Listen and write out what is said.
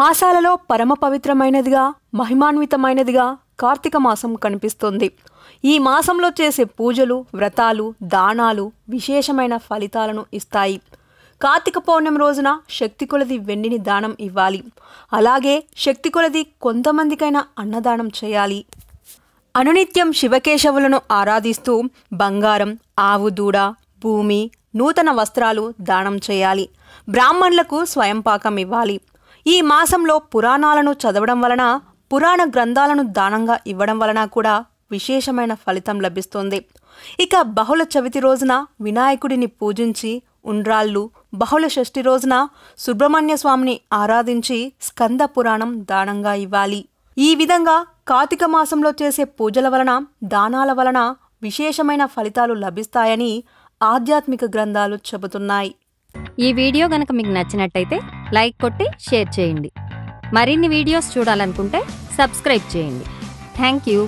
మాసాలలో పరమ పవిత్రమైనదిగా మహిమాన్వితమైనదిగా కార్తీక మాసం కనిపిస్తుంది. ఈ మాసంలో చేసే పూజలు వ్రతాలు దానాలు విశేషమైన ఫలితాలను ఇస్తాయి. కార్తీక పౌర్ణమి రోజున శక్తి కొలది వెండిని దానం ఇవ్వాలి. అలాగే శక్తి కొలది కొంతమందికైనా అన్నదానం చేయాలి. అనునిత్యం శివకేశవులను ఆరాధిస్తూ బంగారం ఆవు దూడ భూమి నూతన వస్త్రాలు దానం చేయాలి. బ్రాహ్మణులకు స్వయంపాకం ఇవ్వాలి. ఈ మాసంలో పురాణాలను చదవడం వలన పురాణ గ్రంథాలను దానంగా ఇవ్వడం వలన కూడా విశేషమైన ఫలితం లభిస్తుంది. ఇక బహుళ చవితి రోజున వినాయకుడిని పూజించి ఉండ్రాళ్ళు బహుళ షష్ఠి రోజున సుబ్రహ్మణ్య స్వామిని ఆరాధించి స్కంద పురాణం దానంగా ఇవ్వాలి. ఈ విధంగా కార్తీక మాసంలో చేసే పూజల వలన దానాల వలన విశేషమైన ఫలితాలు లభిస్తాయని ఆధ్యాత్మిక గ్రంథాలు చెబుతున్నాయి. ఈ వీడియో గనక మీకు నచ్చినట్టయితే లైక్ కొట్టి షేర్ చేయండి. మరిన్ని వీడియోస్ చూడాలనుకుంటే సబ్స్క్రైబ్ చేయండి. Thank you.